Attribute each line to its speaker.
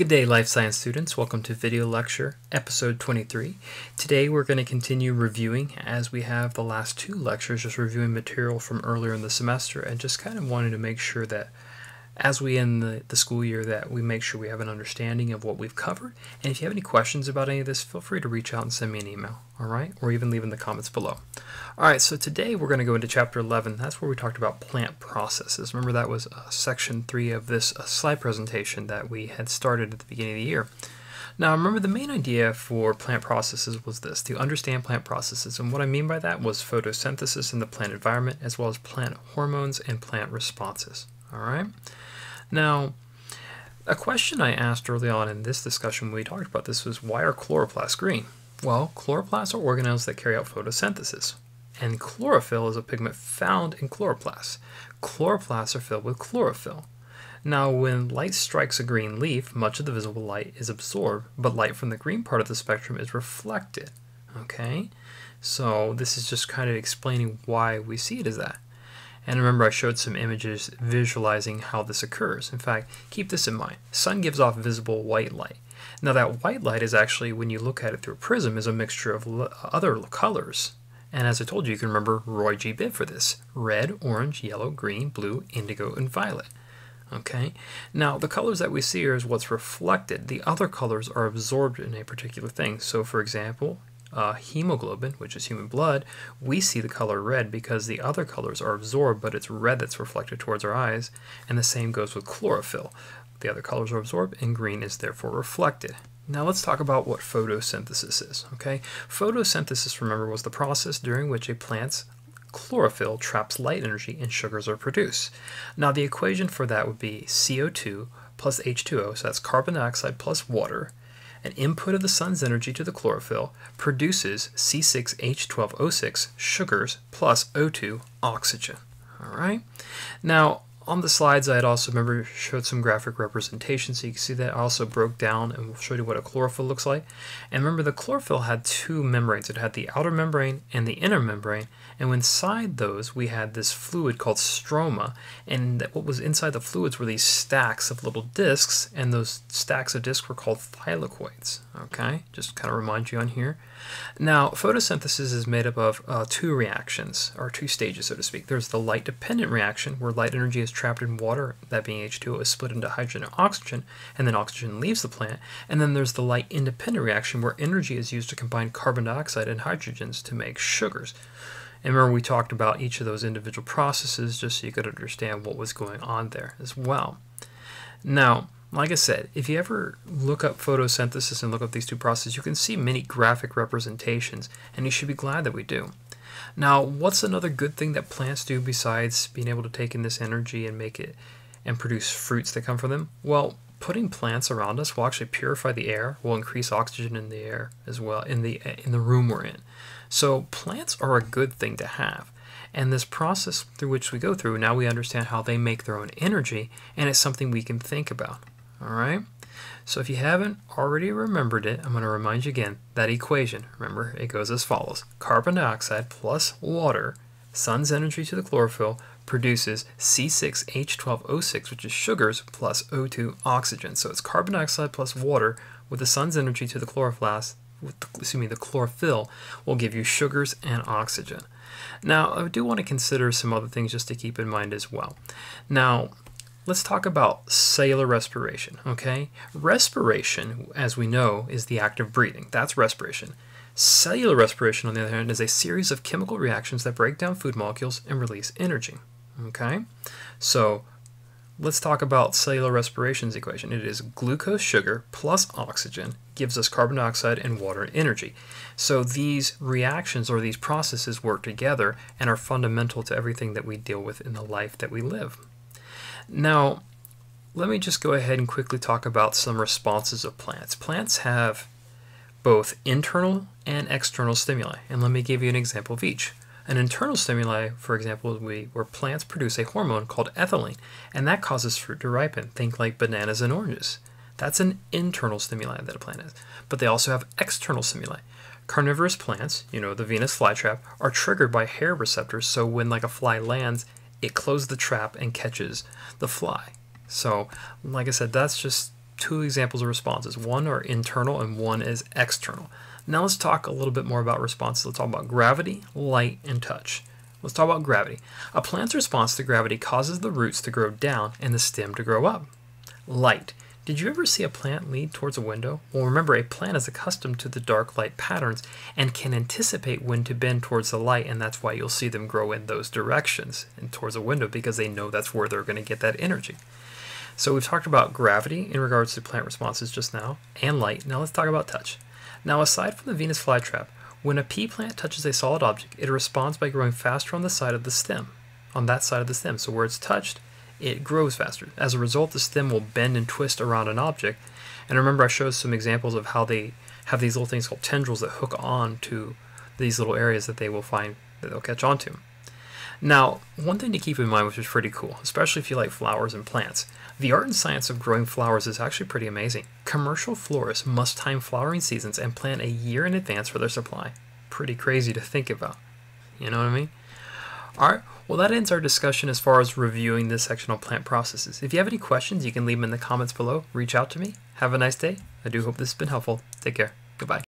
Speaker 1: Good day, life science students. Welcome to video lecture episode 23. Today we're going to continue reviewing as we have the last two lectures, just reviewing material from earlier in the semester and just kind of wanting to make sure that as we end the, the school year that we make sure we have an understanding of what we've covered. And if you have any questions about any of this, feel free to reach out and send me an email, all right? Or even leave in the comments below. All right, so today we're going to go into chapter 11. That's where we talked about plant processes. Remember that was uh, section 3 of this uh, slide presentation that we had started at the beginning of the year. Now, remember the main idea for plant processes was this, to understand plant processes. And what I mean by that was photosynthesis in the plant environment, as well as plant hormones and plant responses. All right? Now, a question I asked early on in this discussion when we talked about this was why are chloroplasts green? Well, chloroplasts are organelles that carry out photosynthesis, and chlorophyll is a pigment found in chloroplasts. Chloroplasts are filled with chlorophyll. Now, when light strikes a green leaf, much of the visible light is absorbed, but light from the green part of the spectrum is reflected. Okay? So, this is just kind of explaining why we see it as that. And remember, I showed some images visualizing how this occurs. In fact, keep this in mind. Sun gives off visible white light. Now that white light is actually, when you look at it through a prism, is a mixture of other colors. And as I told you, you can remember Roy G. Biv for this. Red, orange, yellow, green, blue, indigo, and violet. Okay, now the colors that we see here is what's reflected. The other colors are absorbed in a particular thing. So for example, uh, hemoglobin, which is human blood, we see the color red because the other colors are absorbed, but it's red that's reflected towards our eyes. And the same goes with chlorophyll. The other colors are absorbed, and green is therefore reflected. Now let's talk about what photosynthesis is. Okay, photosynthesis, remember, was the process during which a plant's chlorophyll traps light energy and sugars are produced. Now the equation for that would be CO2 plus H2O, so that's carbon dioxide plus water, an input of the sun's energy to the chlorophyll produces C6H12O6 sugars plus O2 oxygen. All right. Now, on the slides, I had also remember showed some graphic representation, so you can see that I also broke down and showed you what a chlorophyll looks like. And remember, the chlorophyll had two membranes. It had the outer membrane and the inner membrane, and inside those we had this fluid called stroma, and what was inside the fluids were these stacks of little discs, and those stacks of discs were called thylakoids. Okay, just kind of remind you on here. Now, photosynthesis is made up of uh, two reactions, or two stages, so to speak. There's the light-dependent reaction, where light energy is trapped in water, that being H2O, is split into hydrogen and oxygen, and then oxygen leaves the plant. And then there's the light-independent reaction, where energy is used to combine carbon dioxide and hydrogens to make sugars. And remember, we talked about each of those individual processes just so you could understand what was going on there as well. Now, like I said, if you ever look up photosynthesis and look up these two processes, you can see many graphic representations, and you should be glad that we do. Now, what's another good thing that plants do besides being able to take in this energy and make it and produce fruits that come from them? Well, putting plants around us will actually purify the air, will increase oxygen in the air as well in the in the room we're in. So plants are a good thing to have. And this process through which we go through, now we understand how they make their own energy, and it's something we can think about. All right. So if you haven't already remembered it, I'm going to remind you again that equation. Remember, it goes as follows. Carbon dioxide plus water, sun's energy to the chlorophyll, produces C6H12O6, which is sugars, plus O2 oxygen. So it's carbon dioxide plus water with the sun's energy to the chloroplast, excuse me, the chlorophyll will give you sugars and oxygen. Now, I do want to consider some other things just to keep in mind as well. Now, Let's talk about cellular respiration, okay? Respiration, as we know, is the act of breathing. That's respiration. Cellular respiration, on the other hand, is a series of chemical reactions that break down food molecules and release energy, okay? So let's talk about cellular respiration's equation. It is glucose sugar plus oxygen gives us carbon dioxide and water energy. So these reactions or these processes work together and are fundamental to everything that we deal with in the life that we live. Now, let me just go ahead and quickly talk about some responses of plants. Plants have both internal and external stimuli, and let me give you an example of each. An internal stimuli, for example, we, where plants produce a hormone called ethylene, and that causes fruit to ripen. Think like bananas and oranges. That's an internal stimuli that a plant has. But they also have external stimuli. Carnivorous plants, you know, the Venus flytrap, are triggered by hair receptors, so when like a fly lands, it closes the trap and catches the fly. So, like I said, that's just two examples of responses. One are internal and one is external. Now let's talk a little bit more about responses. Let's talk about gravity, light, and touch. Let's talk about gravity. A plant's response to gravity causes the roots to grow down and the stem to grow up. Light. Did you ever see a plant lead towards a window? Well, remember, a plant is accustomed to the dark light patterns and can anticipate when to bend towards the light, and that's why you'll see them grow in those directions and towards a window because they know that's where they're going to get that energy. So we've talked about gravity in regards to plant responses just now and light. Now let's talk about touch. Now, aside from the Venus flytrap, when a pea plant touches a solid object, it responds by growing faster on the side of the stem, on that side of the stem. So where it's touched, it grows faster. As a result, the stem will bend and twist around an object. And remember, I showed some examples of how they have these little things called tendrils that hook on to these little areas that they will find that they'll catch onto. Now, one thing to keep in mind, which is pretty cool, especially if you like flowers and plants, the art and science of growing flowers is actually pretty amazing. Commercial florists must time flowering seasons and plan a year in advance for their supply. Pretty crazy to think about. You know what I mean? Alright, well that ends our discussion as far as reviewing this section on plant processes. If you have any questions, you can leave them in the comments below. Reach out to me. Have a nice day. I do hope this has been helpful. Take care. Goodbye.